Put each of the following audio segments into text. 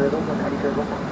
de los nariz de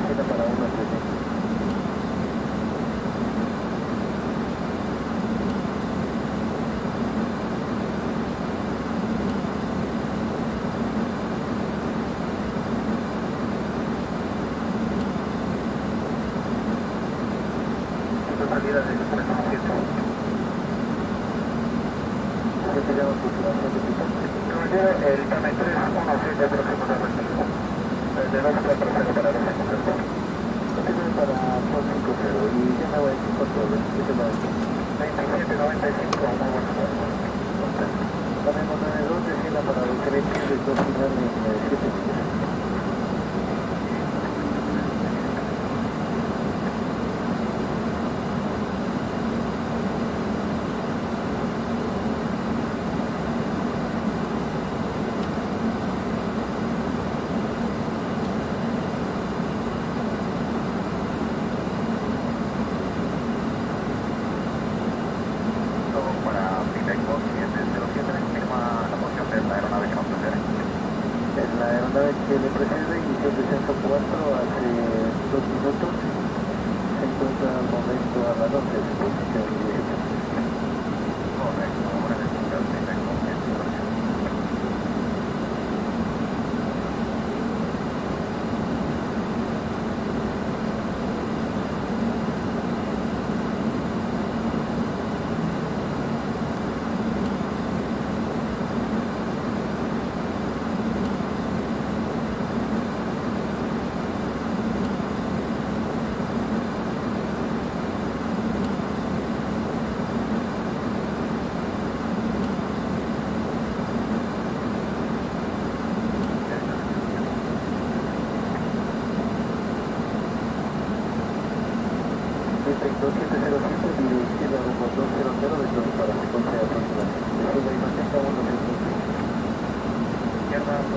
Thank you. Gracias.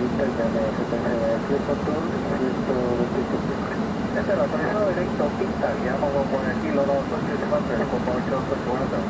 vista desde el 100 Este directo el kilo 2, 4, el por aquí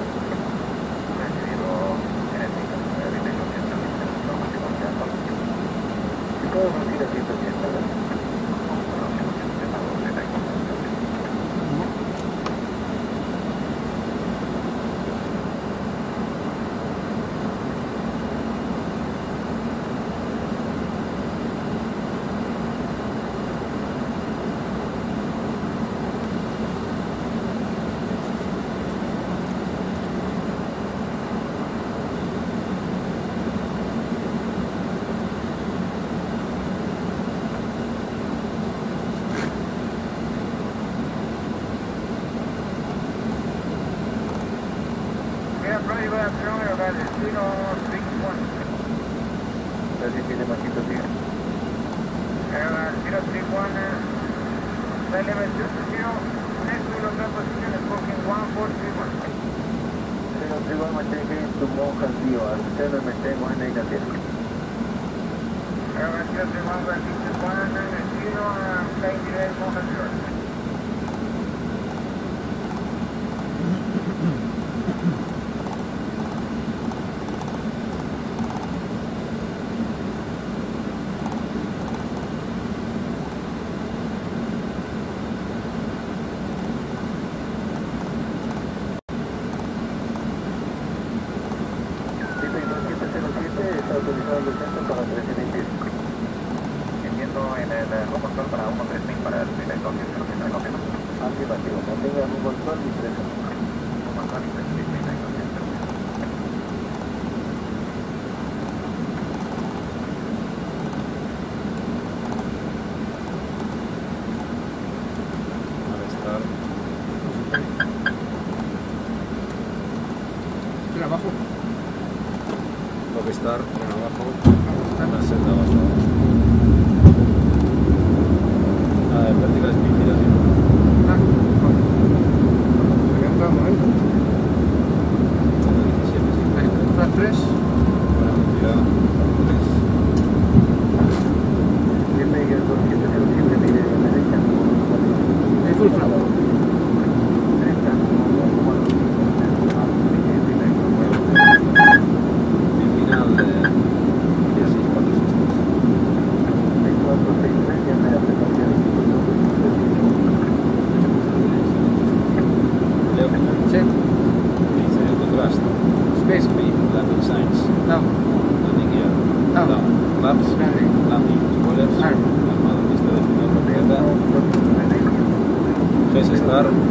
mantenga en sus monjas vivas, usted me mantengo en el gatero. Ahora que se te aquí, en el chino a 23 monjas vivas.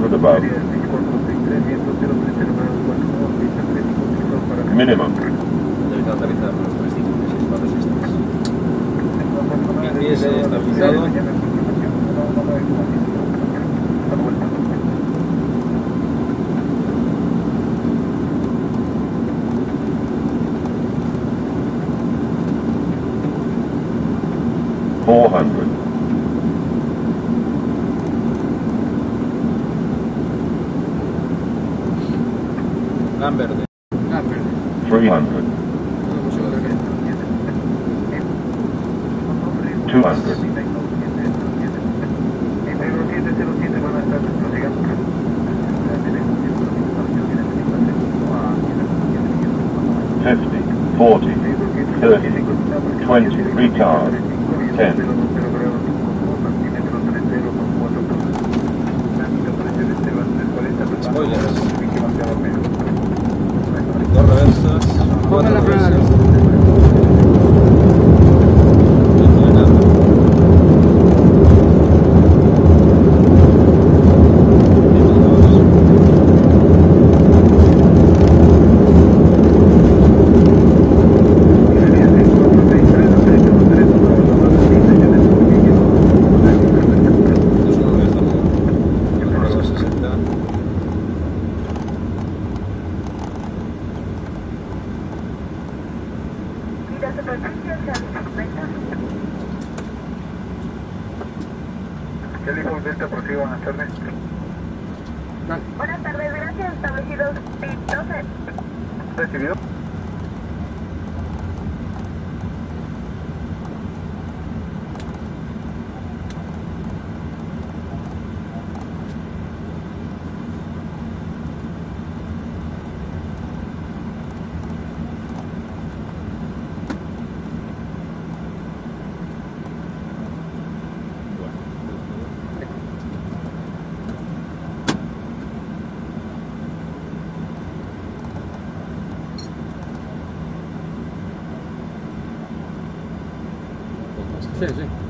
for the body. Minimum. Four hundred. Number verde. 300. 200. 50, 40, 30, 20, retard, 10. spoilers. el Delta por aquí, buenas tardes. Buenas tardes, gracias, establecidos 12. Recibido. 对对。